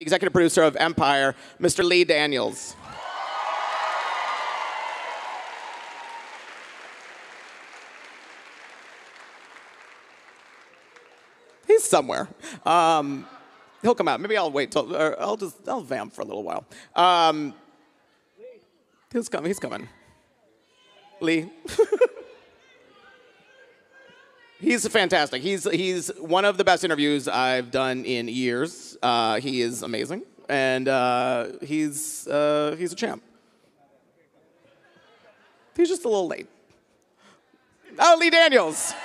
executive producer of Empire, Mr. Lee Daniels. He's somewhere. Um, he'll come out. Maybe I'll wait till, or I'll just, I'll vamp for a little while. Um, he's coming. He's coming. Lee. He's fantastic. He's he's one of the best interviews I've done in years. Uh, he is amazing, and uh, he's uh, he's a champ. He's just a little late. Oh, Lee Daniels.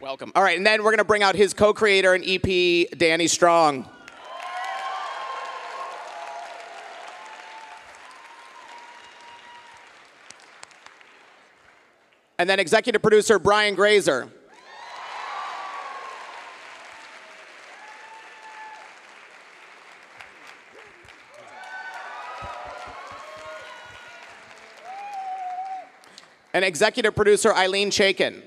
Welcome. All right, and then we're gonna bring out his co-creator and EP, Danny Strong. And then executive producer Brian Grazer. And executive producer Ilene Chaiken.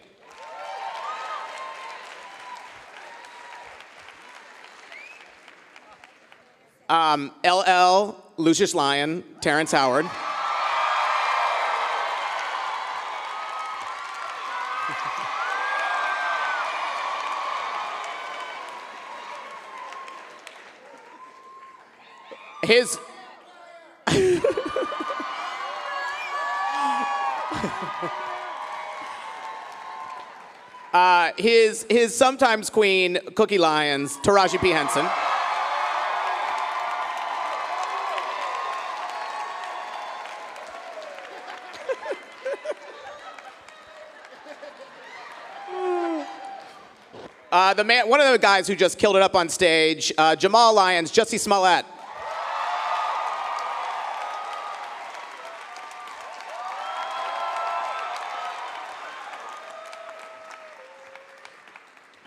Um, LL, Lucious Lyon, Terrence Howard. His. uh, his his sometimes queen, Cookie Lyons, Taraji P Henson. Uh, the man, one of the guys who just killed it up on stage, uh, Jamal Lyons, Jussie Smollett.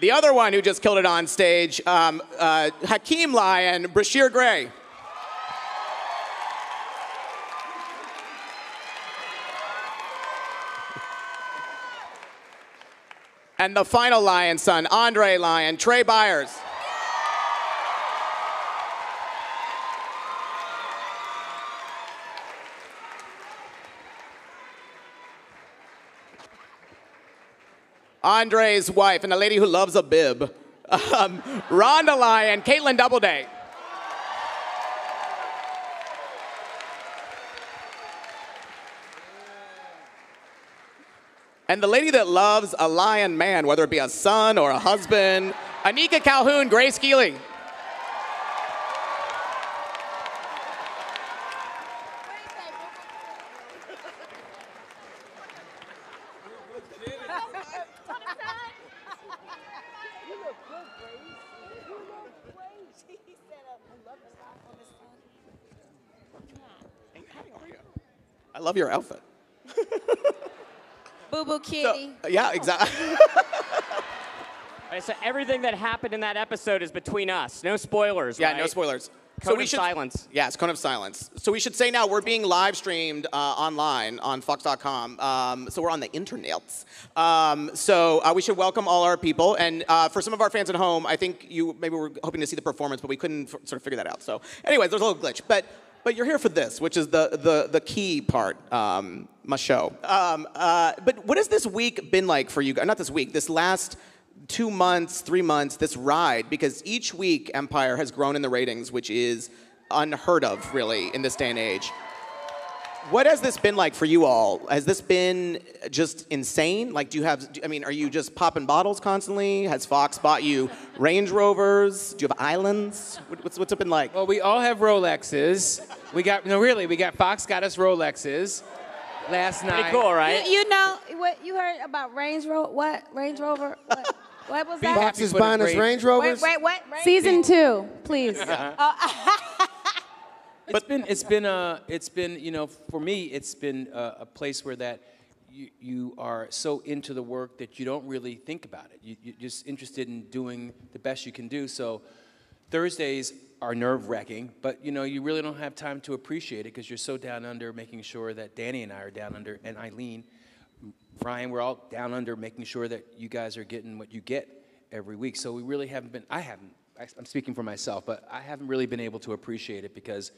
The other one who just killed it on stage, um, uh, Hakeem Lyon, Bryshere Gray. And the final Lyon son, Andre Lyon, Trey Byers. Andre's wife and the lady who loves a bib, um, Rhonda Lyon, Kaitlin Doubleday. And the lady that loves a lion man, whether it be a son or a husband, Anika Calhoun, Grace Gealey. I love your outfit. Boo Boo Kitty. Yeah, exactly. All right, so everything that happened in that episode is between us. No spoilers. Yeah, right? no spoilers. Code of silence. Yes, it's cone of silence. So we should say now we're being live streamed uh, online on Fox.com. Um, so we're on the internets. Um, so uh, we should welcome all our people. And uh, for some of our fans at home, I think you maybe were hoping to see the performance, but we couldn't f- sort of figure that out. So, anyways, there's a little glitch. But but you're here for this, which is the the the key part. Um, my show. Um, uh, but what has this week been like for you? Not this week. This last two months, three months, this ride, because each week Empire has grown in the ratings, which is unheard of, really, in this day and age. What has this been like for you all? Has this been just insane? Like, do you have, do- I mean, are you just popping bottles constantly? Has Fox bought you Range Rovers? Do you have islands? What- What's, what's it been like? Well, we all have Rolexes. We got no, really. We got Fox got us Rolexes last night. Pretty cool, right? You, you know what you heard about Range Rover? What Range Rover? What, what was that? happy is buying us Range Rovers. wait, wait, what? Range- Season two, please. Oh, It's been it's been a it's been you know for me it's been a, a place where that you, you are so into the work that you don't really think about it. You, you're just interested in doing the best you can do. So Thursdays are nerve wracking, but you know you really don't have time to appreciate it because you're so down under making sure that Danny and I are down under and Ilene Ryan, we're all down under making sure that you guys are getting what you get every week. So we really haven't been, I haven't, I'm speaking for myself, but I haven't really been able to appreciate it because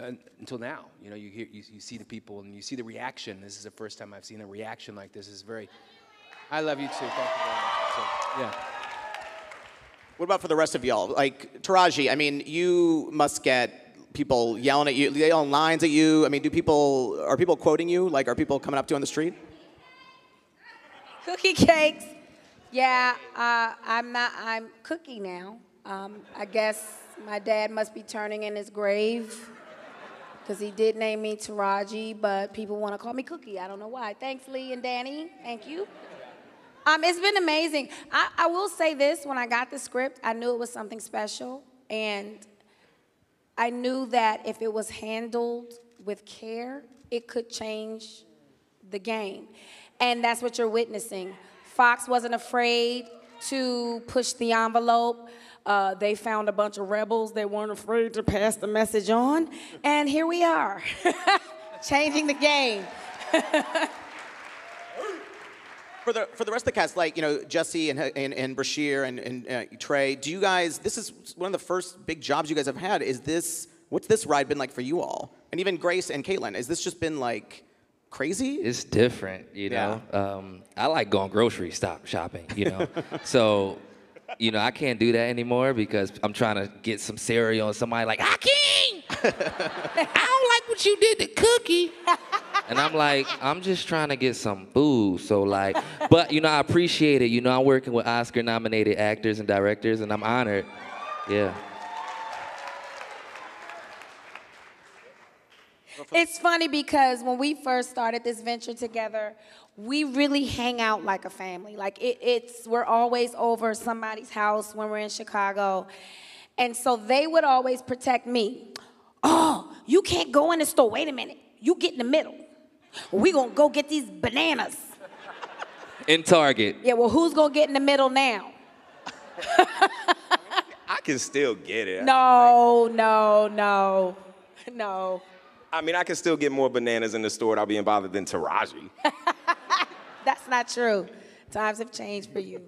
until now, you know, you, hear, you, you see the people and you see the reaction. This is the first time I've seen a reaction like this. It's very, I love you too. Thank you very much. So, yeah. What about for the rest of y'all? Like Taraji, I mean, you must get people yelling at you, yelling lines at you. I mean, do people are people quoting you? Like, are people coming up to you on the street? Cookie cakes. Yeah, uh, I'm not. I'm cookie now. Um, I guess my dad must be turning in his grave because he did name me Taraji, but people want to call me Cookie. I don't know why. Thanks, Lee and Danny. Thank you. Um, it's been amazing. I, I will say this: when I got the script, I knew it was something special, and I knew that if it was handled with care, it could change the game. And that's what you're witnessing. Fox wasn't afraid to push the envelope. Uh, they found a bunch of rebels that weren't afraid to pass the message on. And here we are, changing the game. For the for the rest of the cast, like you know Jussie and and, and Bryshere and, and uh, Trey, do you guys? This is one of the first big jobs you guys have had. Is this what's this ride been like for you all? And even Grace and Caitlin, has this just been like crazy? It's different, you know. Um, I like going grocery stop shopping, you know. so, you know, I can't do that anymore because I'm trying to get some cereal and somebody like, Hakeem, I don't like what you did to Cookie. And I'm like, I'm just trying to get some food. So like, but you know, I appreciate it. You know, I'm working with Oscar nominated actors and directors and I'm honored. Yeah. It's funny because when we first started this venture together, we really hang out like a family. Like it, it's we're always over somebody's house when we're in Chicago, and so they would always protect me. Oh, you can't go in the store. Wait a minute. You get in the middle. We're gonna go get these bananas. In Target. Yeah. Well, who's gonna get in the middle now? I can still get it. No, no, no, no. I mean, I can still get more bananas in the store without being bothered than Taraji. That's not true. Times have changed for you.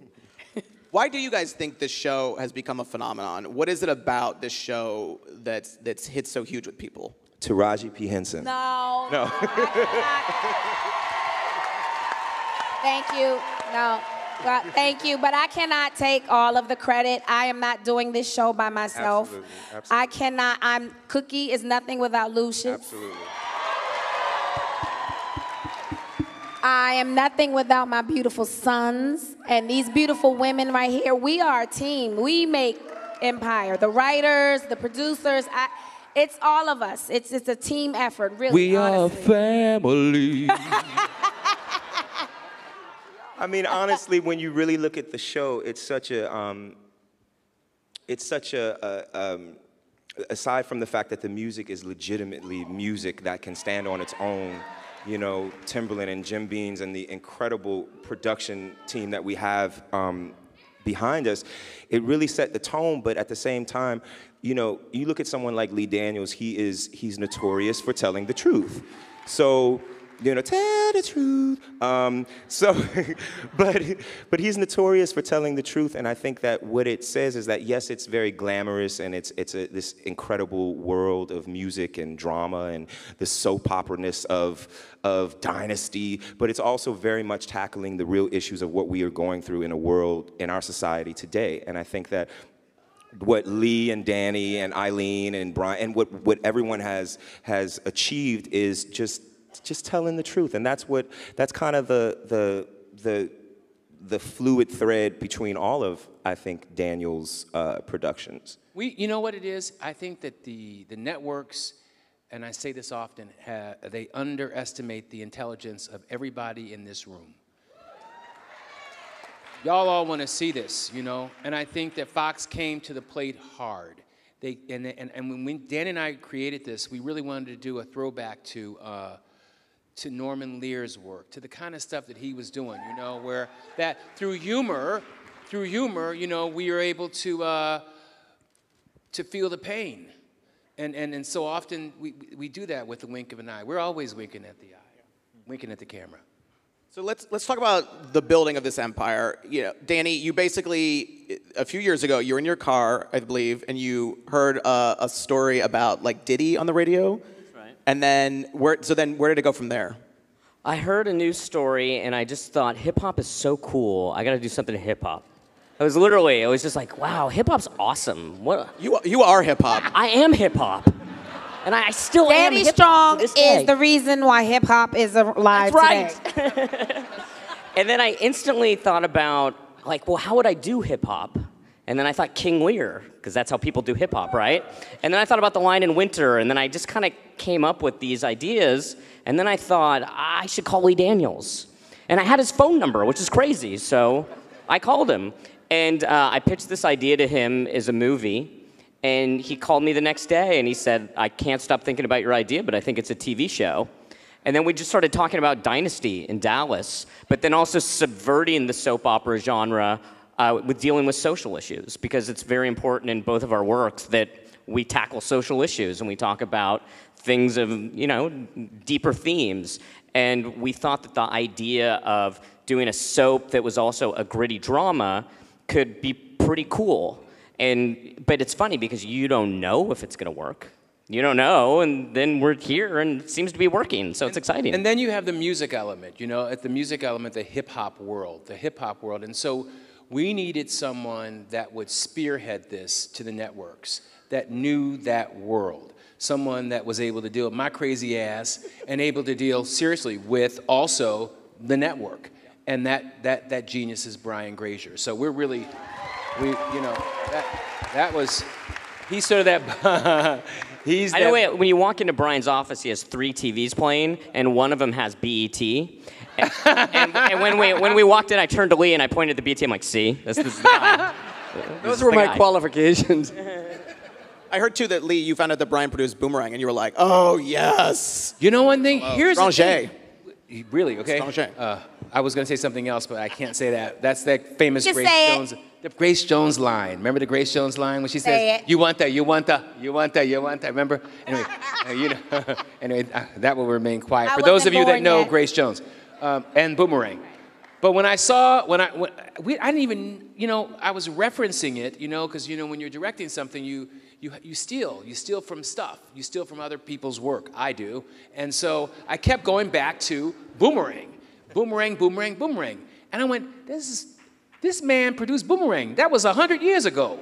Why do you guys think this show has become a phenomenon? What is it about this show that's that's hit so huge with people? Taraji P. Henson. No. No. Thank you. No. Well, thank you, but I cannot take all of the credit. I am not doing this show by myself. Absolutely, Absolutely. I cannot. I'm Cookie is nothing without Lucious. Absolutely. I am nothing without my beautiful sons and these beautiful women right here. We are a team. We make Empire. The writers, the producers. I, it's all of us. It's it's a team effort. Really. We are honestly. family. I mean, honestly, when you really look at the show, it's such a, um, it's such a, a um, aside from the fact that the music is legitimately music that can stand on its own, you know, Timbaland and Jim Beanz and the incredible production team that we have um, behind us, it really set the tone. But at the same time, you know, you look at someone like Lee Daniels, he is, he's notorious for telling the truth. So, you know, tell the truth. Um, so, but, but he's notorious for telling the truth, and I think that what it says is that yes, it's very glamorous, and it's it's a, this incredible world of music and drama and the soap opera-ness of of Dynasty, but it's also very much tackling the real issues of what we are going through in a world in our society today, and I think that what Lee and Danny and Ilene and Brian and what, what everyone has has achieved is just just telling the truth, and that's what that's kind of the the the the fluid thread between all of I think Daniel's uh, productions. We, you know what it is? I think that the, the networks, and I say this often, they underestimate the intelligence of everybody in this room. Y'all all want to see this, you know? And I think that Fox came to the plate hard. They, and, and, and when we, Dan and I created this, we really wanted to do a throwback to, uh, to Norman Lear's work, to the kind of stuff that he was doing, you know, where that through humor, through humor, you know, we are able to, uh, to feel the pain. And, and, and so often we, we do that with the wink of an eye. We're always winking at the eye, winking at the camera. So let's let's talk about the building of this empire. You know, Danny, you basically a few years ago you were in your car, I believe, and you heard a, a story about like Diddy on the radio. That's right. And then where? So then where did it go from there? I heard a news story and I just thought hip hop is so cool. I got to do something to hip hop. I was literally, I was just like, wow, hip hop's awesome. What? You you are hip hop. I am hip hop, and I, I still am Daddy hip-hop Strong to this day. is the reason why hip hop is alive That's today. right. and then I instantly thought about, like, well, how would I do hip hop? And then I thought King Lear, because that's how people do hip hop, right? And then I thought about the Lion in Winter, and then I just kind of came up with these ideas. And then I thought, I should call Lee Daniels. And I had his phone number, which is crazy. So I called him. And uh, I pitched this idea to him as a movie. And he called me the next day and he said, I can't stop thinking about your idea, but I think it's a TV show. And then we just started talking about Dynasty in Dallas, but then also subverting the soap opera genre uh, with dealing with social issues, because it's very important in both of our works that we tackle social issues and we talk about things of, you know, deeper themes. And we thought that the idea of doing a soap that was also a gritty drama could be pretty cool. And, but it's funny because you don't know if it's going to work. You don't know, and then we're here, and it seems to be working, so it's exciting. And then you have the music element, you know, at the music element, the hip hop world, the hip hop world. And so we needed someone that would spearhead this to the networks, that knew that world. Someone that was able to deal with my crazy ass and able to deal seriously with also the network. And that, that, that genius is Brian Grazer. So we're really, we, you know, that, that was, he's sort of that, he's I know wait, when you walk into Brian's office, he has three TVs playing, and one of them has BET. And, and, and when, we, when we walked in, I turned to Lee and I pointed at the BET. I'm like, see, this, this is the guy. This Those is were my guy." qualifications. I heard too that Lee, you found out that Brian produced Boomerang, and you were like, oh yes. You know one thing? Here's the Stranger. thing. Really? Okay. Uh, I was going to say something else, but I can't say that. That's that famous Just Grace say it. Jones. The Grace Jones line. Remember the Grace Jones line when she Say says, it. "You want that? You want that? You want that? You want that?" Remember? Anyway, uh, you know. anyway, uh, that will remain quiet I for those of you that know yet. Grace Jones um, and Boomerang. But when I saw, when I, when, we, I didn't even, you know, I was referencing it, you know, because you know when you're directing something, you, you, you steal, you steal from stuff, you steal from other people's work. I do, and so I kept going back to Boomerang, Boomerang, Boomerang, Boomerang, and I went, this is, this man produced Boomerang. That was a hundred years ago,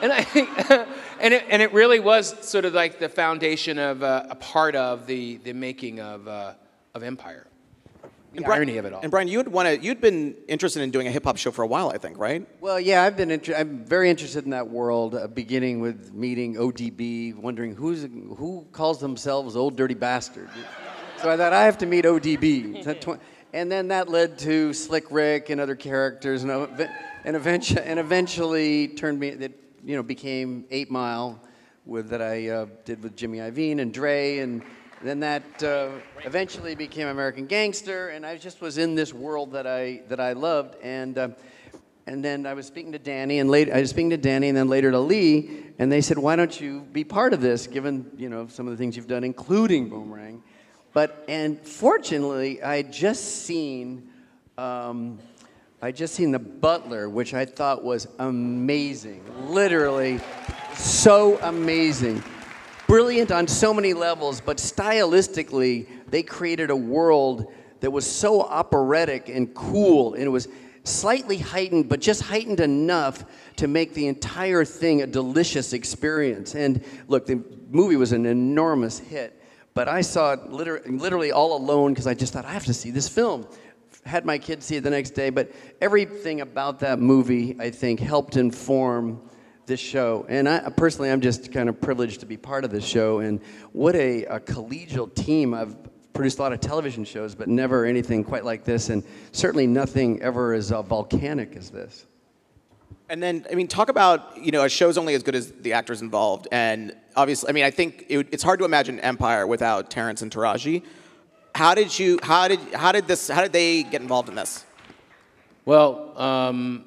and I, and it, and it really was sort of like the foundation of uh, a part of the the making of uh, of Empire. The Brian- irony of it all. And Brian, you had wanted, you'd been interested in doing a hip hop show for a while, I think, right? Well, yeah, I've been. Inter- I'm very interested in that world. Uh, beginning with meeting ODB, wondering who's who calls themselves Old Dirty Bastard. so I thought I have to meet ODB. And then that led to Slick Rick and other characters, and and eventually and eventually turned me. It you know became Eight Mile, with that I uh, did with Jimmy Iovine and Dre, and then that uh, eventually became American Gangster, and I just was in this world that I that I loved, and. Uh, and then I was speaking to Danny, and later I was speaking to Danny, and then later to Lee, and they said, "Why don't you be part of this, given you know some of the things you've done, including Boomerang?" But and fortunately, I had just seen, um, I just seen The Butler, which I thought was amazing, literally, so amazing, brilliant on so many levels. But stylistically, they created a world that was so operatic and cool, and it was slightly heightened, but just heightened enough to make the entire thing a delicious experience. And look, the movie was an enormous hit, but I saw it liter- literally all alone because I just thought, I have to see this film. Had my kids see it the next day, but everything about that movie, I think, helped inform this show. And I personally, I'm just kind of privileged to be part of this show. And what a, a collegial team. I've produced a lot of television shows, but never anything quite like this. And certainly nothing ever as uh, volcanic as this. And then, I mean, talk about, you know, a show's only as good as the actors involved. And obviously, I mean, I think it, it's hard to imagine Empire without Terrence and Taraji. How did you, how did, how did this, how did they get involved in this? Well, um,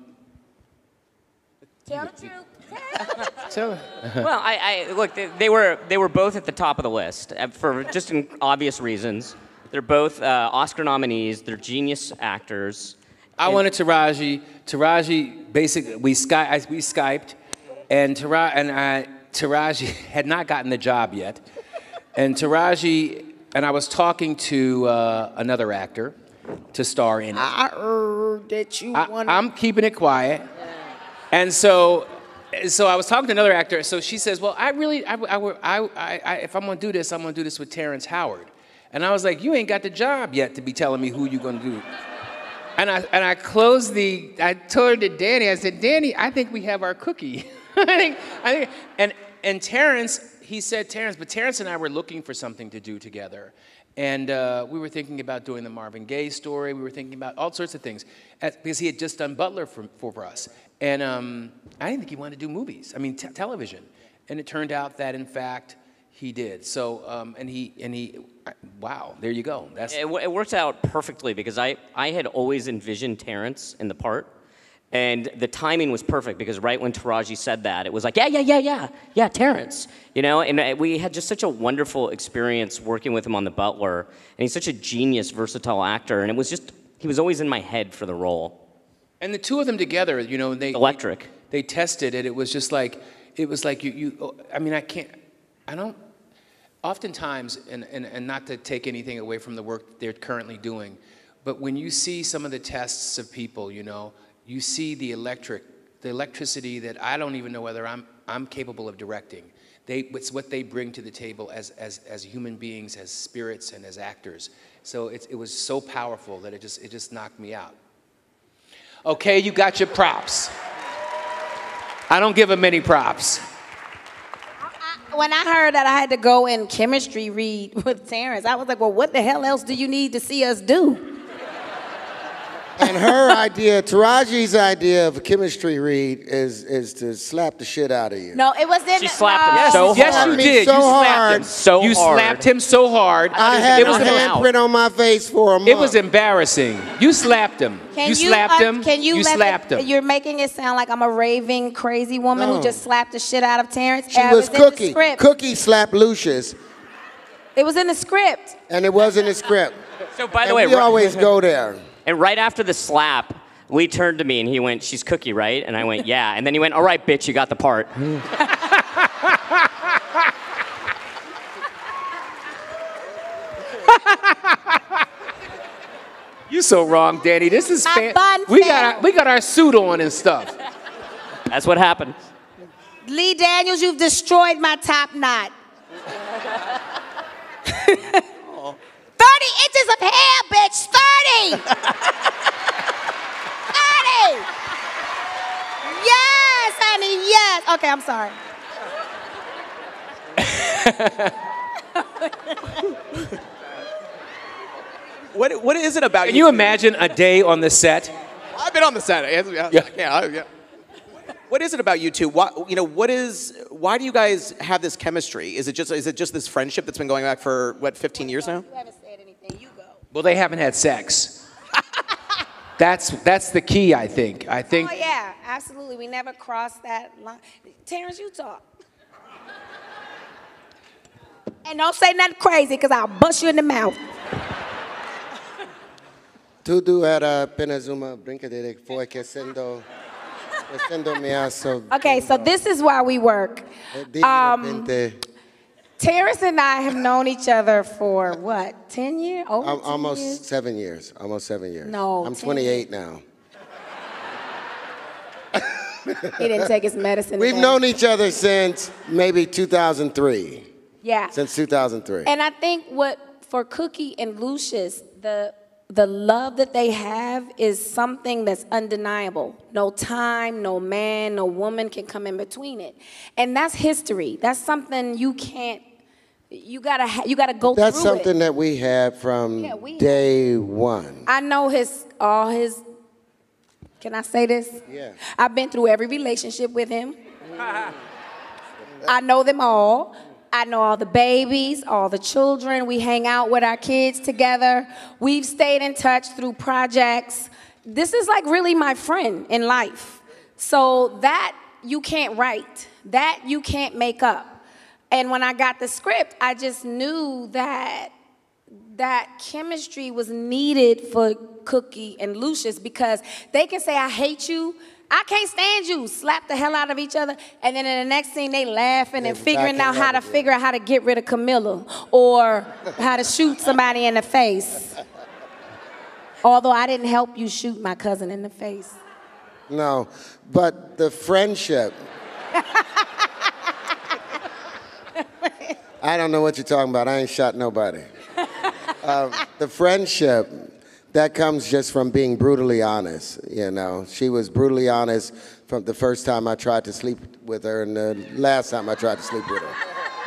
Tell the truth. so well, I, I look. They, they were they were both at the top of the list uh, for just in obvious reasons. They're both uh, Oscar nominees. They're genius actors. I wanted Taraji. Taraji, basically, we Sky, I, we Skyped, and Taraji and I, Taraji had not gotten the job yet, and Taraji and I was talking to uh, another actor to star in it. I heard that you I, want. I'm keeping it quiet, and so. So I was talking to another actor. So she says, "Well, I really, I, I, I, if I'm gonna do this, I'm gonna do this with Terrence Howard." And I was like, "You ain't got the job yet to be telling me who you're gonna do." And I and I closed the. I told her to Danny. I said, "Danny, I think we have our cookie." I think. I think. And and Terrence, he said Terrence, but Terrence and I were looking for something to do together. And uh, we were thinking about doing the Marvin Gaye story. We were thinking about all sorts of things as, because he had just done Butler for, for us. And um, I didn't think he wanted to do movies, I mean, t- television. And it turned out that, in fact, he did. So, um, and he, and he, wow, there you go. That's, It, it worked out perfectly because I, I had always envisioned Terrence in the part. And the timing was perfect because right when Taraji said that, it was like, yeah, yeah, yeah, yeah, yeah, Terrence. You know, and uh, we had just such a wonderful experience working with him on The Butler. And he's such a genius, versatile actor. And it was just, he was always in my head for the role. And the two of them together, you know, they Electric. They, they tested it. It was just like it was like you. you I mean, I can't. I don't. Oftentimes, and, and, and not to take anything away from the work they're currently doing, but when you see some of the tests of people, you know, you see the electric, the electricity that I don't even know whether I'm I'm capable of directing. They, it's what they bring to the table as, as, as human beings, as spirits, and as actors. So it, it was so powerful that it just, it just knocked me out. Okay, you got your props. I don't give them any props. when I heard that I had to go in chemistry read with Terrence, I was like, well, what the hell else do you need to see us do? And her idea, Taraji's idea of a chemistry read is is to slap the shit out of you. No, it was in She slapped him no. so Yes, hard. you did. so you slapped hard. him So You hard. slapped him so hard. I had It a was in the mouth. handprint on my face for a month. It was embarrassing. You slapped him. Can you slapped uh, him. Can you, you let slapped the, him. You're making it sound like I'm a raving, crazy woman No. who just slapped the shit out of Terrence. She Uh, it was in the Cookie. script. Cookie slapped Lucious, It was in the script. and it was in the script. So, by the and way, we ri- always go there. And right after the slap, Lee turned to me and he went, She's Cookie, right? And I went, Yeah. And then he went, All right, bitch, you got the part. Hmm. You're so wrong, Danny. This is My fan- bun we got our, we got our suit on and stuff. That's what happened. Lee Daniels, you've destroyed my top knot. 30 inches of hair, bitch. 30. 30. Yes, honey, yes. Okay, I'm sorry. What, what is it about Can you? you two? imagine a day on the set? I've been on the set. Yeah, Yeah. yeah, yeah. What is it about you two? Why, you know, what is? Why do you guys have this chemistry? Is it just? Is it just this friendship that's been going back for what, 15 years now? You haven't said anything. You go. Well, they haven't had sex. that's that's the key, I think. I think Oh, yeah, absolutely. We never crossed that line. Terrence, you talk. And don't say nothing crazy, because I'll bust you in the mouth. Tudo era apenas uma brincadeira que foi aquecendo, aquecendo me aço. Okay, so this is why we work. Um, repente, Terrence and I have known each other for what, 10 years? Over al- 10 almost years? seven years. Almost seven years. No, I'm 10 28 now. He didn't take his medicine. We've today. known each other since maybe 2003. Yeah. Since 2003. And I think what for Cookie and Lucious, the the love that they have is something that's undeniable. No time, no man, no woman can come in between it. And that's history. That's something you can't you gotta ha- you gotta go That's something it. that we had from Yeah, we- day one. I know his all his can I say this? Yeah. I've been through every relationship with him. I know them all. I know all the babies, all the children. We hang out with our kids together. We've stayed in touch through projects. This is like really my friend in life. So that you can't write, that you can't make up. And when I got the script, I just knew that that chemistry was needed for Cookie and Lucious because they can say, I hate you. I can't stand you. Slap the hell out of each other. And then in the next scene, they laughing and figuring out how to figure out how to get rid of Camilla or how to shoot somebody in the face. Although I didn't help you shoot my cousin in the face. No, but the friendship. I don't know what you're talking about. I ain't shot nobody. Um, the friendship that comes just from being brutally honest. You know, she was brutally honest from the first time I tried to sleep with her and the last time I tried to sleep with her.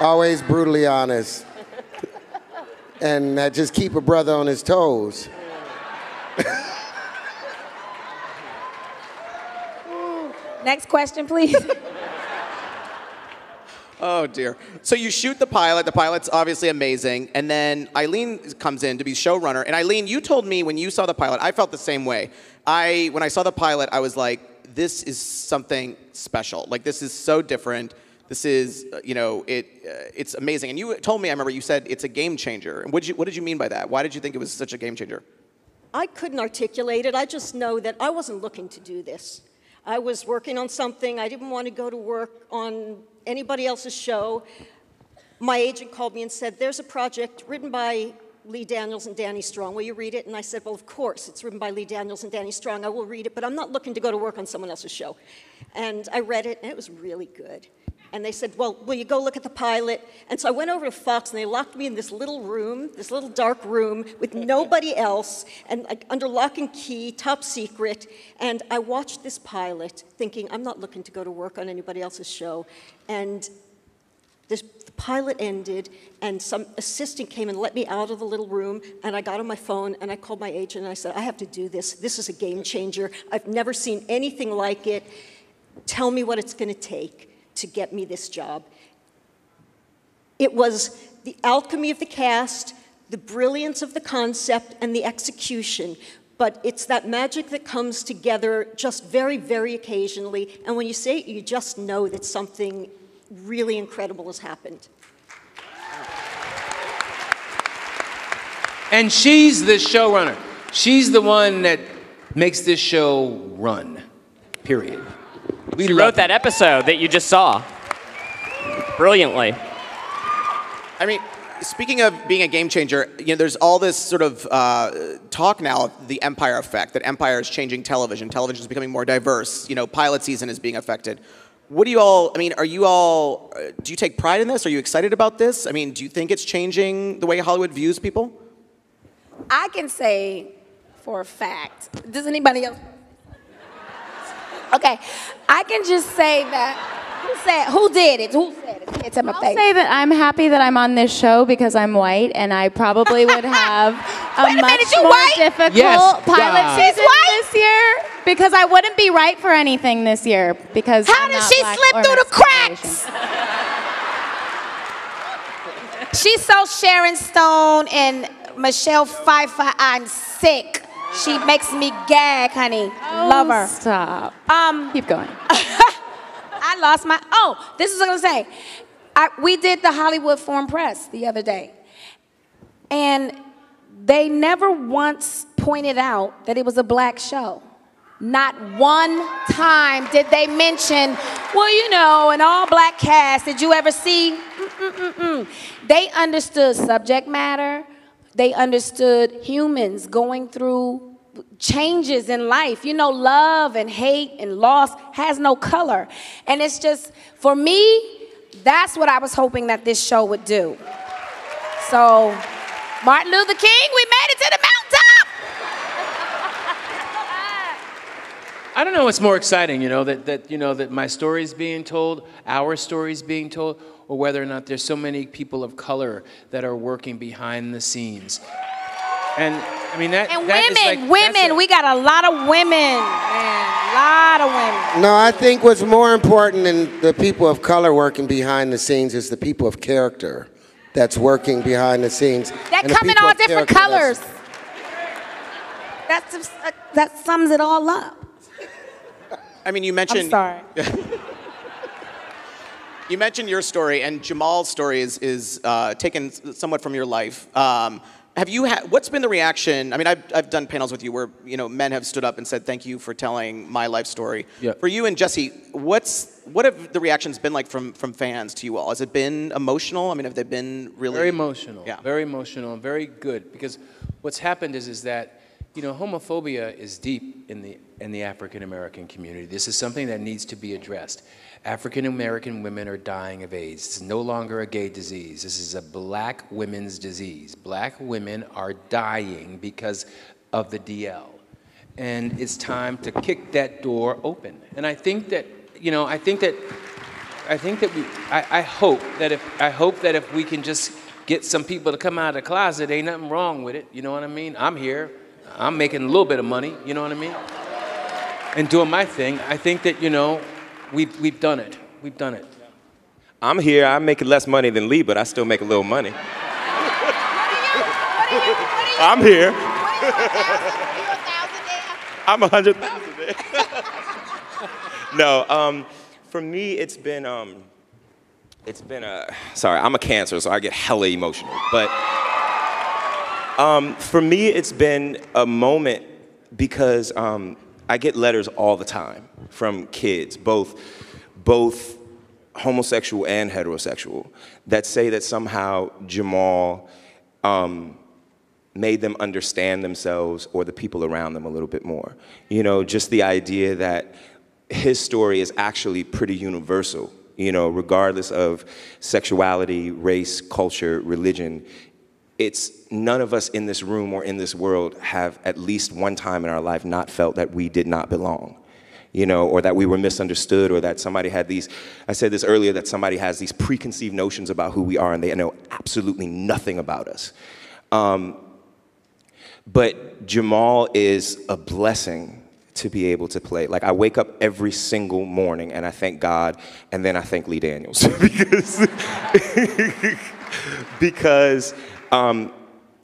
Always brutally honest, and that just keep a brother on his toes. Next question, please. Oh dear. So you shoot the pilot. The pilot's obviously amazing, and then Ilene comes in to be showrunner. And Ilene, you told me when you saw the pilot, I felt the same way. I when I saw the pilot, I was like, this is something special. Like this is so different. This is, uh, you know, it uh, it's amazing. And you told me, I remember you said it's a game changer. And what you what did you mean by that? Why did you think it was such a game changer? I couldn't articulate it. I just know that I wasn't looking to do this. I was working on something. I didn't want to go to work on anybody else's show. My agent called me and said, There's a project written by Lee Daniels and Danny Strong. Will you read it? And I said, Well, of course. It's written by Lee Daniels and Danny Strong. I will read it, but I'm not looking to go to work on someone else's show. And I read it, and it was really good. And they said, Well, will you go look at the pilot? And so I went over to Fox, and they locked me in this little room, this little dark room with nobody else, and like, under lock and key, top secret. And I watched this pilot thinking, I'm not looking to go to work on anybody else's show. And this, the pilot ended, and some assistant came and let me out of the little room. And I got on my phone and I called my agent and I said, I have to do this. This is a game changer. I've never seen anything like it. Tell me what it's going to take to get me this job. It was the alchemy of the cast, the brilliance of the concept, and the execution. But it's that magic that comes together just very, very occasionally. And when you say it, you just know that something really incredible has happened. And she's the showrunner. She's the one that makes this show run. Period. We She wrote that episode that you just saw brilliantly. I mean, speaking of being a game changer, you know, there's all this sort of uh, talk now of the Empire effect, that Empire is changing television. Television is becoming more diverse. You know, pilot season is being affected. What do you all, I mean, are you all, uh, do you take pride in this? Are you excited about this? I mean, do you think it's changing the way Hollywood views people? I can say for a fact. Does anybody else? Okay, I can just say that. Who said? Who did it? Who said it? Say it to my I'll face. say that I'm happy that I'm on this show because I'm white, and I probably would have a, a much minute, more white? difficult Yes, pilot God. season white? this year because I wouldn't be right for anything this year because How I'm did not she black slip through the cracks? She's so Sharon Stone and Michelle Pfeiffer. I'm sick. She makes me gag, honey. Love her. Stop. Um, Keep going. I lost my. Oh, this is what I'm gonna say. I, we did the Hollywood Foreign Press the other day, and they never once pointed out that it was a black show. Not one time did they mention, well, you know, an all black cast. Did you ever see? Mm-mm-mm-mm. They understood subject matter. They understood humans going through changes in life. You know, love and hate and loss has no color. And it's just, for me, that's what I was hoping that this show would do. So, Martin Luther King, we made it to the mountaintop. I don't know what's more exciting, you know, that, that, you know, that my story's being told, our story's being told, or whether or not there's so many people of color that are working behind the scenes. And I mean that. And that is women, like- that's women, a- we got a lot of women, man, a lot of women. No, I think what's more important than the people of color working behind the scenes is the people of character that's working behind the scenes. That and the come in all different character that's- colors. That's uh, that sums it all up. I mean, you I'm mentioned. sorry. You mentioned your story, and Jamal's story is, is uh, taken somewhat from your life. Um, have you had? What's been the reaction? I mean, I've, I've done panels with you where you know men have stood up and said, "Thank you for telling my life story." Yeah. For you and Jussie, what's what have the reactions been like from from fans to you all? Has it been emotional? I mean, have they been really Very emotional. Yeah. Very emotional and very good because what's happened is is that you know homophobia is deep in the in the African American community. This is something that needs to be addressed. African American women are dying of AIDS. It's no longer a gay disease. This is a black women's disease. Black women are dying because of the DL. And it's time to kick that door open. And I think that, you know, I think that I think that we, I, I hope that if, I hope that if we can just get some people to come out of the closet, ain't nothing wrong with it. You know what I mean? I'm here. I'm making a little bit of money. You know what I mean? And doing my thing. I think that, you know, we've, we've done it. We've done it. I'm here. I'm making less money than Lee, but I still make a little money. I'm here. I'm a hundred thousand there. no, um, for me, it's been, um, it's been a, sorry, I'm a cancer, so I get hella emotional. But um, for me, it's been a moment because um, I get letters all the time from kids, both, both homosexual and heterosexual, that say that somehow Jamal um, made them understand themselves or the people around them a little bit more. You know, just the idea that his story is actually pretty universal, you know, regardless of sexuality, race, culture, religion. It's none of us in this room or in this world have at least one time in our life not felt that we did not belong you know, or that we were misunderstood, or that somebody had these, I said this earlier, that somebody has these preconceived notions about who we are and they know absolutely nothing about us. Um, but Jamal is a blessing to be able to play. Like I wake up every single morning and I thank God, and then I thank Lee Daniels because because um,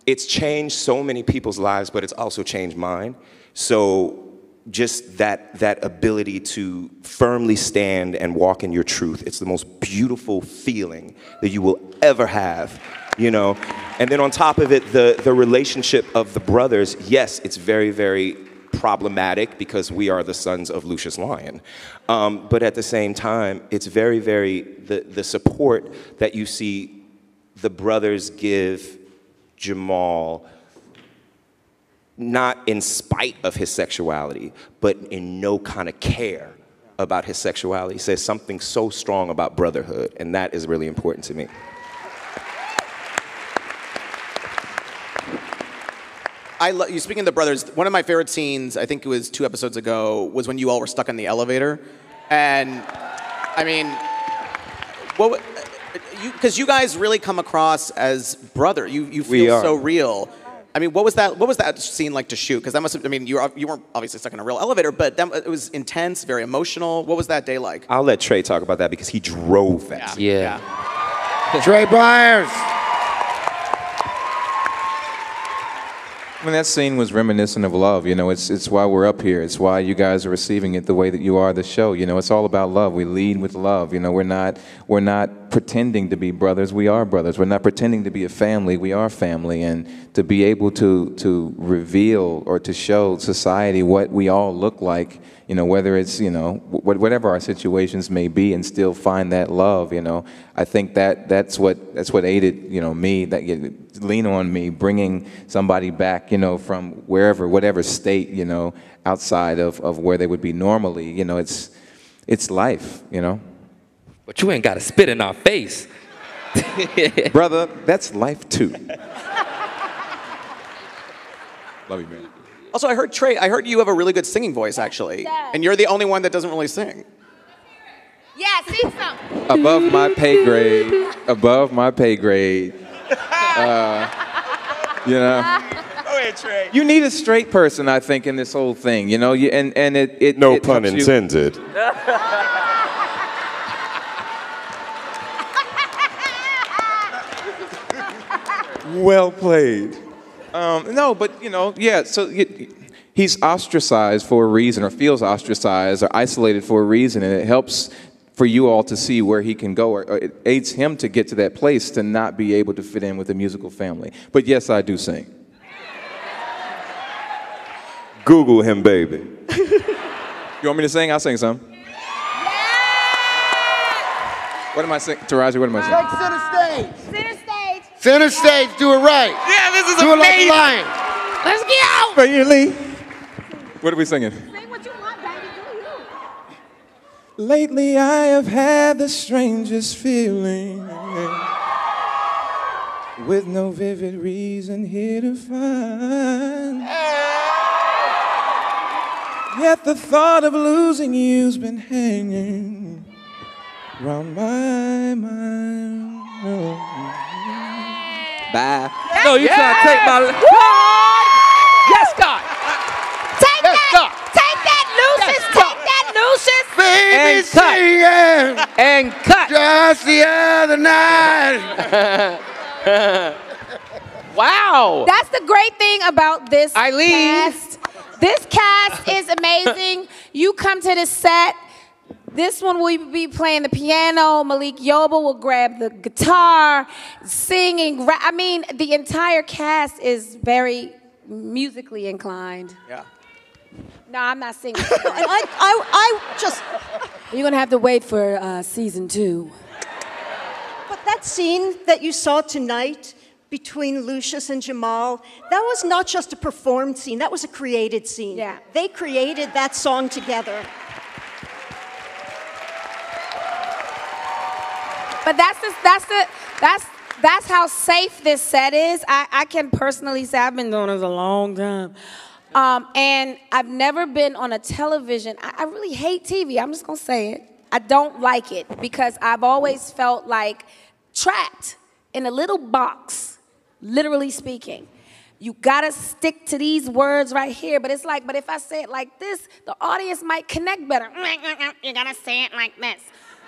it's changed so many people's lives, but it's also changed mine. So just that that ability to firmly stand and walk in your truth, it's the most beautiful feeling that you will ever have you know and then on top of it the the relationship of the brothers yes it's very very problematic because we are the sons of lucious lyon um, but at the same time it's very very the the support that you see the brothers give jamal not in spite of his sexuality but in no kind of care about his sexuality says something so strong about brotherhood and that is really important to me I love you. Speaking of the brothers, one of my favorite scenes, I think it was two episodes ago, was when you all were stuck in the elevator, and I mean, what? You because you guys really come across as brother. You you We feel are. so real. I mean, what was that? What was that scene like to shoot? Because that must have. I mean, you were, you weren't obviously stuck in a real elevator, but that, it was intense, very emotional. What was that day like? I'll let Trey talk about that because he drove that. scene. Yeah. Trey Byers. I mean, that scene was reminiscent of love. You know, it's it's why we're up here. It's why you guys are receiving it the way that you are. The show. You know, it's all about love. We lead with love. You know, we're not we're not pretending to be brothers. We are brothers. We're not pretending to be a family. We are family. And to be able to to reveal or to show society what we all look like. You know, whether it's you know wh- whatever our situations may be, and still find that love. You know, I think that that's what that's what aided you know me that you lean on me bringing somebody back you know from wherever whatever state you know outside of, of where they would be normally you know it's it's life you know But you ain't got to spit in our face. brother that's life too love you man Also, I heard Trey. I heard you have a really good singing voice, actually, Yeah. and you're the only one that doesn't really sing. Yeah, sing some. above my pay grade above my pay grade uh, you know Go ahead, Trey. you need a straight person i think in this whole thing you know you, and, and it, it No it pun intended. Well played. Um, no, but you know, yeah. So y he's ostracized for a reason, or feels ostracized or isolated for a reason, and it helps for you all to see where he can go, or, or it aids him to get to that place to not be able to fit in with a musical family. But yes, I do sing. Google him, baby. You want me to sing? I'll sing some. What am I singing? Taraji, what am I singing? Take center stage. Center stage. Do it right. Yeah, this is Do it like a amazing. lion. Let's go! Bailey. What are we singing? Say what you want, baby. Do you? Lately I have had the strangest feeling with no vivid reason here to find. Yet the thought of losing you's been hanging round my mind. Bye. No, you trying to take my. Yes, God. Take that. God. Take that, Lucious. Take that, Lucious. Baby And cut. And cut. just the other night. Wow. That's the great thing about this Ilene. cast. This cast is amazing. you come to the set. This one will be playing the piano. Malik Yoba will grab the guitar, singing. ra- I mean, the entire cast is very musically inclined. Yeah. No, I'm not singing. And I, I, I just, You're gonna have to wait for uh, season two. but that scene that you saw tonight between Lucious and Jamal, that was not just a performed scene, that was a created scene. Yeah. They created that song together. But that's the, that's the that's that's how safe this set is. I, I can personally say I've been doing this a long time. Um, and I've never been on a television. I, I really hate TV. I'm just gonna say it. I don't like it because I've always felt like trapped in a little box, literally speaking. You gotta stick to these words right here. But it's like, but if I say it like this, the audience might connect better. You gotta say it like this.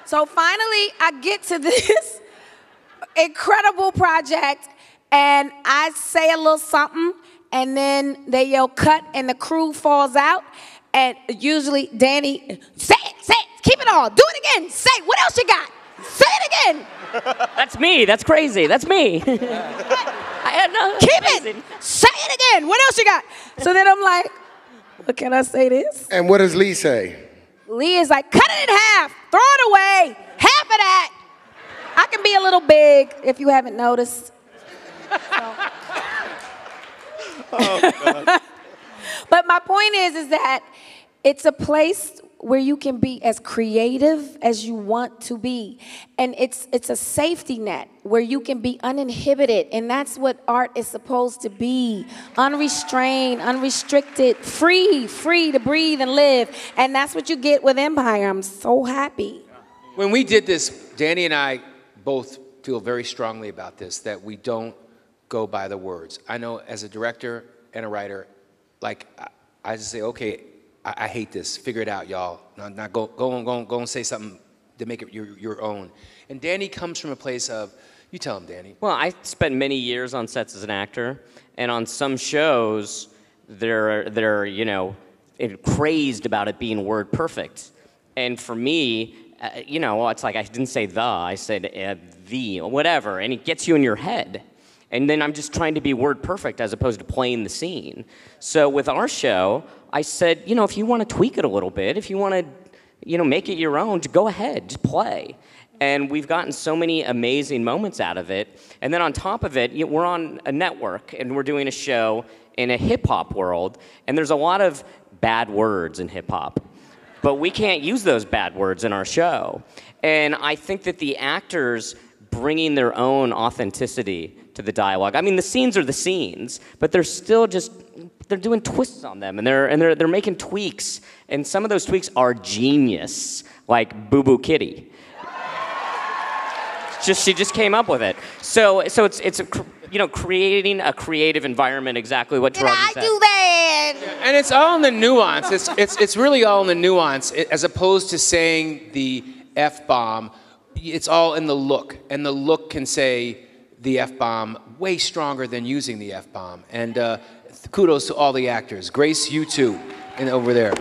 So finally, I get to this incredible project, and I say a little something, and then they yell cut, and the crew falls out. And usually, Danny, say it, say it, keep it all, do it again, say what else you got? Say it again, That's me. That's crazy. That's me. I had no. keep amazing. it, say it again, what else you got? So then I'm like, what can I say this? And what does Lee say? Lee is like, cut it in half, throw it away, half of that. I can be a little big if you haven't noticed. Oh, but my point is, is that it's a place where you can be as creative as you want to be. And it's it's a safety net where you can be uninhibited. And that's what art is supposed to be. Unrestrained unrestricted free free to breathe and live. And that's what you get with empire. I'm so happy. When we did this, Danny and I both feel very strongly about this that we don't go by the words. I know as a director and a writer, like I, just say, okay, I, I hate this. Figure it out, y'all. Now, now go, go on, go, and- go and say something to make it your, your own. And Danny comes from a place of, you tell him, Danny. Well, I spent many years on sets as an actor, and on some shows, they're they're you know crazed about it being word perfect, and for me, uh, you know, it's like I didn't say the, I said uh, the, whatever, and it gets you in your head. And then I'm just trying to be word perfect as opposed to playing the scene. So with our show, I said, you know, if you want to tweak it a little bit, if you want to, you know, make it your own, go ahead, just play. And we've gotten so many amazing moments out of it. And then on top of it, we're on a network and we're doing a show in a hip hop world, and there's a lot of bad words in hip hop. But we can't use those bad words in our show. And I think that the actors bringing their own authenticity to the dialogue. I mean, the scenes are the scenes, but they're still just they're doing twists on them, and they're and they're they're making tweaks. And some of those tweaks are genius, like Boo Boo Kitty. just she just came up with it. So so it's it's a, you know creating a creative environment exactly what Did Taraji I said. do that? And it's all in the nuance. It's, it's, it's really all in the nuance, as opposed to saying the F bomb. It's all in the look. And the look can say the F bomb way stronger than using the F bomb. And uh, kudos to all the actors. Grace, you too, and over there.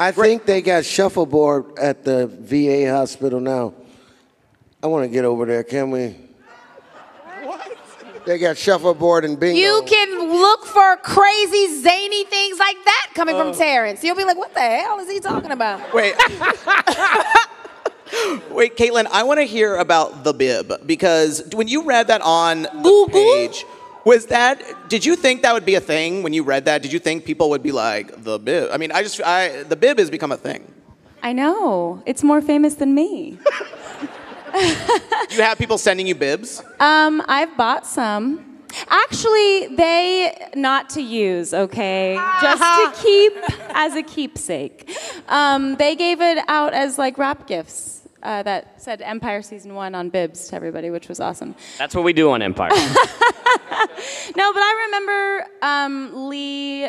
I think they got shuffleboard at the VA hospital now. I want to get over there. Can we? What? They got shuffleboard and bingo. You can look for crazy, zany things like that coming from Terrence. You'll be like, what the hell is he talking about? Wait. Wait, Kaitlin, I want to hear about the bib because when you read that on the page, was that? Did you think that would be a thing when you read that? Did you think people would be like the bib? I mean, I just, I the bib has become a thing. I know. It's more famous than me. Do you have people sending you bibs? Um, I've bought some. Actually, they not to use, okay, just to keep as a keepsake. Um, they gave it out as like wrap gifts uh, that said Empire season one on bibs to everybody, which was awesome. That's what we do on Empire. No, but I remember um, Lee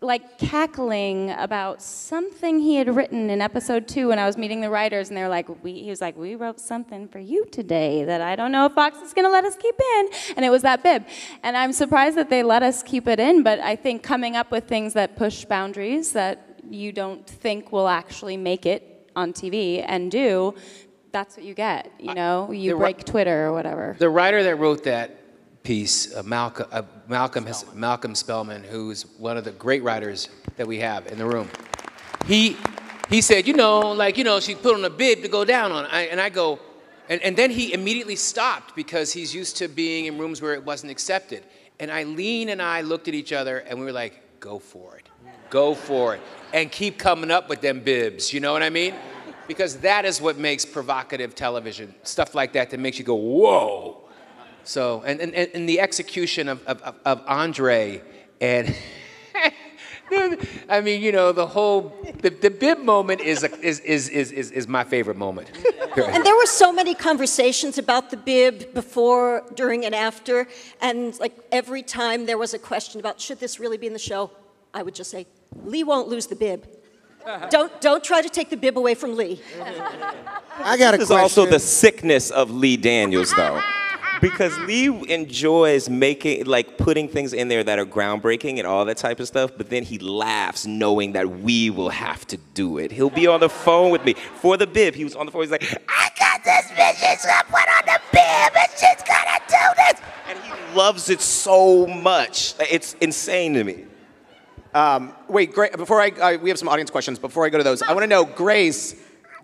like cackling about something he had written in episode two when I was meeting the writers, and they were like, "We," he was like, "We wrote something for you today that I don't know if Fox is going to let us keep in," and it was that bib. And I'm surprised that they let us keep it in, but I think coming up with things that push boundaries that you don't think will actually make it on TV and do. That's what you get, you know. You the break Twitter or whatever. The writer that wrote that piece, uh, Malcolm, uh, Malcolm, has, Malcolm Spellman, who's one of the great writers that we have in the room, he, he said, you know, like, you know, she put on a bib to go down on. I, and I go, and, and then he immediately stopped because he's used to being in rooms where it wasn't accepted. And Ilene and I looked at each other and we were like, go for it. Go for it. And keep coming up with them bibs, you know what I mean? Because that is what makes provocative television, stuff like that that makes you go, whoa. So, and, and, and the execution of, of, of- Andre and, I mean, you know, the whole, the, the bib moment is, a, is, is, is, is my favorite moment. And there were so many conversations about the bib before, during, and after. And like every time there was a question about should this really be in the show, I would just say, Lee won't lose the bib. don't, don't try to take the bib away from Lee. I got a This is also the sickness of Lee Daniels, though. Because Lee enjoys making, like, putting things in there that are groundbreaking and all that type of stuff, but then he laughs knowing that we will have to do it. He'll be on the phone with me. For the bib, he was on the phone, he's like, I got this bitch, she's gonna put on the bib, and she's gonna do this. And he loves it so much. It's insane to me. Um, wait, Gra- before I, I, we have some audience questions. Before I go to those, I want to know, Grace,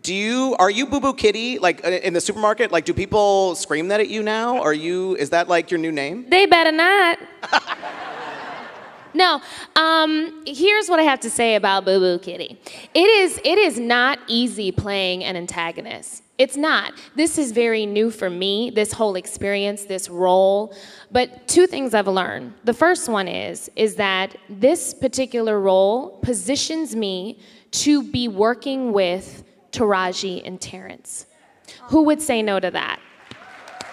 do you are you Boo Boo Kitty like uh, in the supermarket? Like, do people scream that at you now? Are you? Is that like your new name? They better not. no. Um, here's what I have to say about Boo Boo Kitty. It is it is not easy playing an antagonist. It's not. This is very new for me, this whole experience, this role. But two things I've learned. The first one is is that this particular role positions me to be working with Taraji and Terrence. Who would say no to that?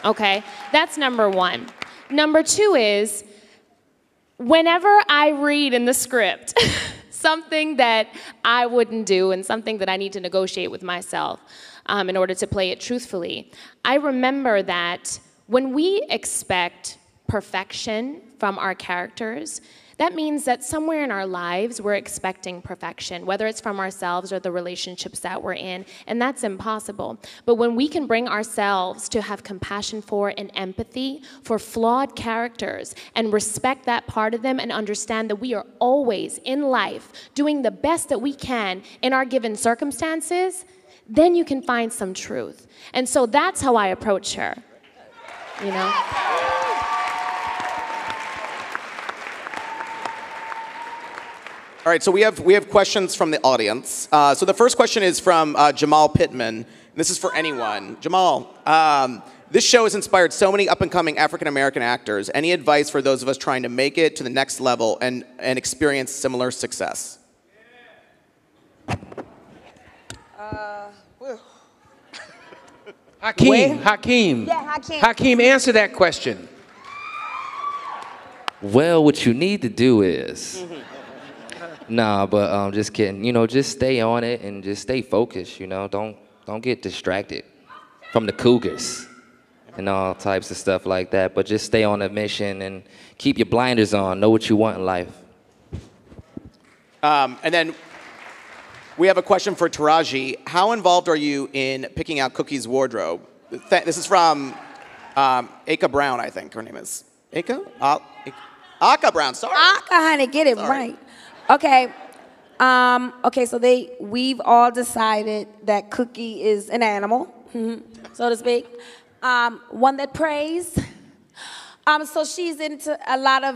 Okay, that's number one. Number two is whenever I read in the script something that I wouldn't do and something that I need to negotiate with myself um, in order to play it truthfully, I remember that when we expect perfection from our characters, that means that somewhere in our lives we're expecting perfection, whether it's from ourselves or the relationships that we're in, and that's impossible. But when we can bring ourselves to have compassion for and empathy for flawed characters and respect that part of them and understand that we are always in life doing the best that we can in our given circumstances, then you can find some truth. And so that's how I approach her. You know? All right, so we have we have questions from the audience. Uh, so the first question is from uh, Jamal Pittman. This is for anyone. Jamal, um, this show has inspired so many up and coming African American actors. Any advice for those of us trying to make it to the next level and and experience similar success? Hakeem, Where? Hakeem. Yeah, Hakeem. Hakeem, answer that question. Well, what you need to do is. Nah, but um, just kidding. You know, just stay on it and just stay focused. You know, don't don't get distracted from the cougars and all types of stuff like that. But just stay on a mission and keep your blinders on. Know what you want in life. Um, and then We have a question for Taraji. How involved are you in picking out Cookie's wardrobe? Th- This is from um, Aka Brown, I think her name is. Aka? Uh, Aka Brown, sorry. Aka, honey, get it right. Okay. Um, okay, so they we've all decided that Cookie is an animal, so to speak. Um, one that prays. Um, so she's into a lot of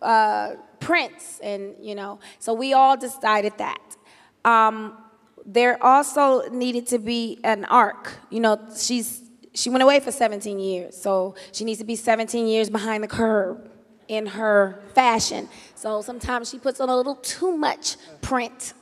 uh, prints, and you know, so we all decided that. Um, there also needed to be an arc. You know, she's she went away for 17 years, so she needs to be 17 years behind the curve in her fashion. So sometimes she puts on a little too much print.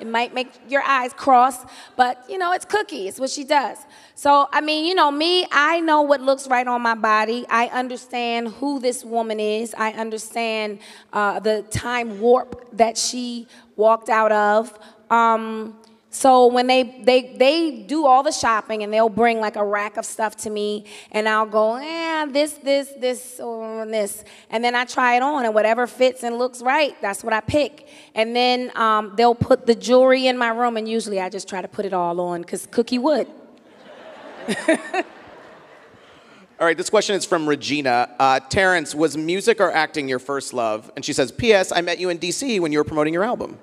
It might make your eyes cross, but you know, it's Cookie. It's what she does. So, I mean, you know, me, I know what looks right on my body. I understand who this woman is. I understand uh, the time warp that she walked out of. Um, so when they, they they do all the shopping and they'll bring like a rack of stuff to me and I'll go, eh, this, this, this, or this. And then I try it on and whatever fits and looks right, that's what I pick. And then um, they'll put the jewelry in my room and usually I just try to put it all on because Cookie would. All right, this question is from Regina. Uh, Terrence, was music or acting your first love? And she says, P.S. I met you in D.C. when you were promoting your album.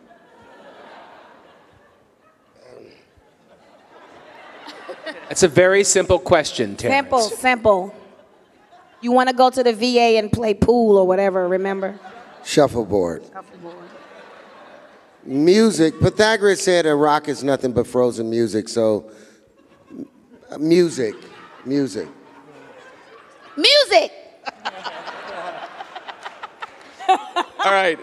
It's a very simple question, Terrence. Simple, simple. You want to go to the VA and play pool or whatever, remember? Shuffleboard. Shuffleboard. Music. Pythagoras said a rock is nothing but frozen music, so music. Music. Music! All right.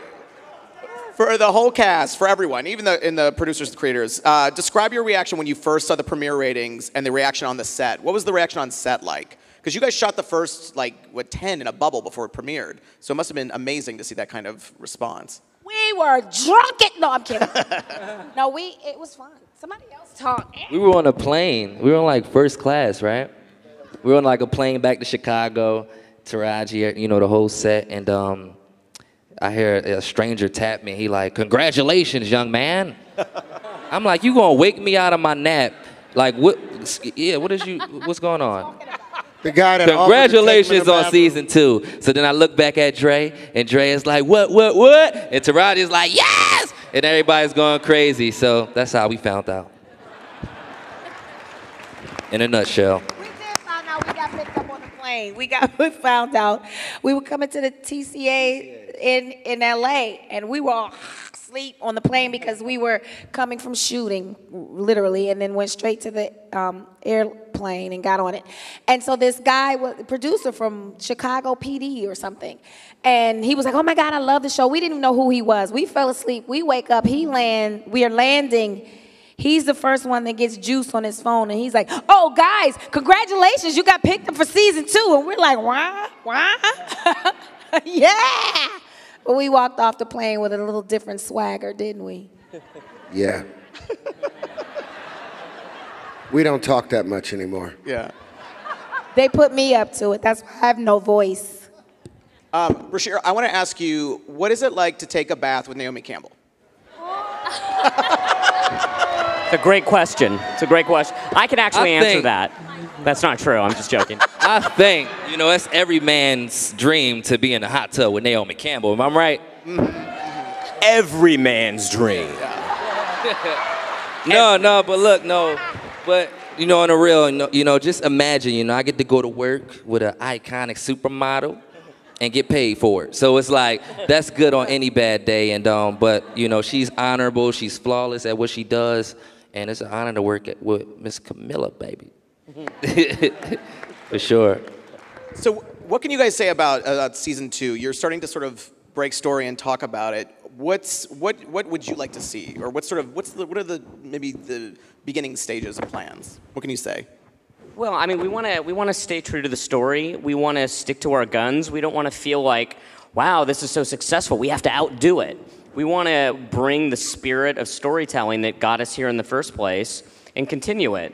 For the whole cast, for everyone, even the in the producers and creators, uh, describe your reaction when you first saw the premiere ratings and the reaction on the set. What was the reaction on set like? Because you guys shot the first like what ten in a bubble before it premiered, so it must have been amazing to see that kind of response. We were drunk. at, No, I'm kidding. no, we. It was fun. Somebody else talk. We were on a plane. We were on like first class, right? We were on like a plane back to Chicago, Taraji, you know, the whole set. And um, I hear a stranger tap me. He like, congratulations, young man. I'm like, you gonna wake me out of my nap? Like, what? Yeah, what is you? What's going on? The guy that offered to take him in Congratulations on season two. So then I look back at Dre, and Dre is like, what, what, what? And Taraji is like, yes! And everybody's going crazy. So that's how we found out. In a nutshell. We found out we got picked up on the plane. We got we found out we were coming to the TCA in in LA, and we were all asleep on the plane because we were coming from shooting, literally, and then went straight to the um, airplane and got on it. And so this guy was producer from Chicago PD or something, and he was like, "Oh my God, I love the show." We didn't even know who he was. We fell asleep. We wake up. He land. We are landing. He's the first one that gets juice on his phone, and he's like, "Oh, guys, congratulations! You got picked up for season two. And we're like, "Why? Why? yeah!" But we walked off the plane with a little different swagger, didn't we? Yeah. we don't talk that much anymore. Yeah. They put me up to it. That's why I have no voice. Um, Bryshere, I want to ask you, what is it like to take a bath with Naomi Campbell? It's a great question. It's a great question. I can actually I answer think- that. That's not true. I'm just joking. I think, you know, that's every man's dream to be in a hot tub with Naomi Campbell. Am I right? Every man's dream. No, no, but look, no, but you know, on the real, you know, you know, just imagine, you know, I get to go to work with an iconic supermodel and get paid for it. So it's like that's good on any bad day. And um, but you know, she's honorable, she's flawless at what she does, and it's an honor to work at, with Miss Camilla, baby. for sure. So, what can you guys say about uh, season two? You're starting to sort of break story and talk about it. What's what? What would you like to see, or what sort of what's the what are the maybe the beginning stages of plans? What can you say? Well, I mean, we want to we want to stay true to the story. We want to stick to our guns. We don't want to feel like, wow, this is so successful. We have to outdo it. We want to bring the spirit of storytelling that got us here in the first place and continue it.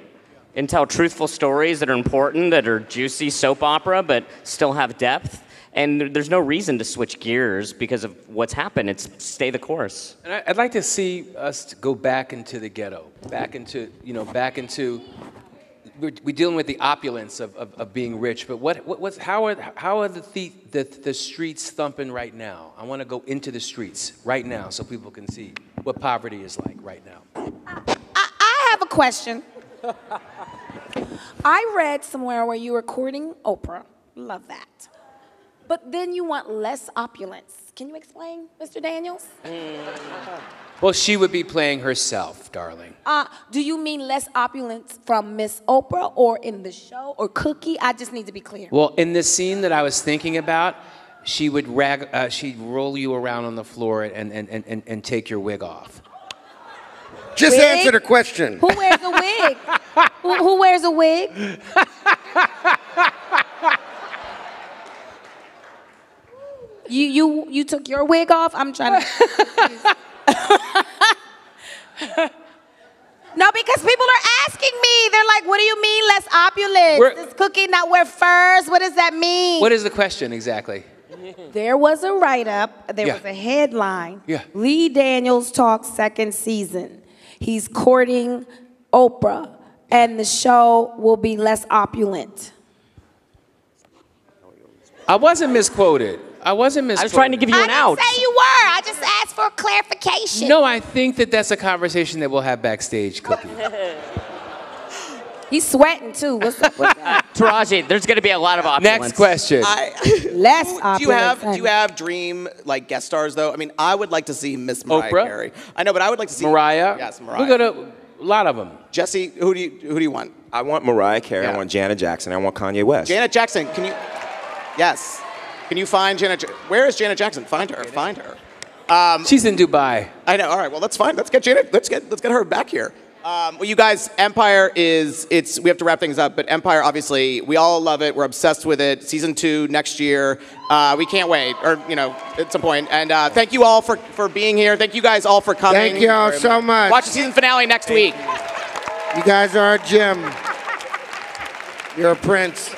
And tell truthful stories that are important, that are juicy soap opera, but still have depth. And there's no reason to switch gears because of what's happened. It's stay the course. And I- I'd like to see us go back into the ghetto, back into, you know, back into. We're, we're dealing with the opulence of, of, of being rich, but what, what, what's, how are, how are the, the, the, the streets thumping right now? I want to go into the streets right now so people can see what poverty is like right now. I have a question. I read somewhere where you were courting Oprah. Love that. But then you want less opulence. Can you explain, Mr. Daniels? Well, she would be playing herself, darling. Uh, do you mean less opulence from Miss Oprah or in the show or Cookie? I just need to be clear. Well, in the scene that I was thinking about, she would rag, uh, she'd roll you around on the floor and, and, and, and, and take your wig off. Just Wig? answer the question. Who wears a wig? who, who wears a wig? you you you took your wig off? I'm trying to. no, because people are asking me. They're like, "What do you mean less opulent? We're- Does Cookie not wear furs? What does that mean?" What is the question exactly? There was a write up, there Yeah. was a headline. Yeah. Lee Daniels talks second season. He's courting Oprah, and the show will be less opulent. I wasn't misquoted. I wasn't misquoted. I was trying to give you I an didn't out. say you were. I just asked for clarification. No, I think that that's a conversation that we'll have backstage, Cookie. He's sweating too. What's up with that? Taraji, there's going to be a lot of opulence. Next question. I, Less do you have do you have dream like guest stars though? I mean, I would like to see Miss Mariah Oprah? Carey. I know, but I would like to see Mariah. Yes, Mariah. We got a lot of them. Jussie, who do you who do you want? I want Mariah Carey. Yeah. I want Janet Jackson. I want Kanye West. Janet Jackson. Can you? Yes. Can you find Janet? Where is Janet Jackson? Find her. Find her. Um, She's in Dubai. I know. All right. Well, let's find. Let's get Janet. Let's get. Let's get her back here. Um, well, you guys, Empire is. It's. We have to wrap things up, but Empire, obviously, we all love it. We're obsessed with it. Season two next year. Uh, we can't wait, or you know, at some point. And uh, thank you all for for being here. Thank you guys all for coming. Thank you all so much. Watch the season finale next week. You guys are a gem. You're a prince.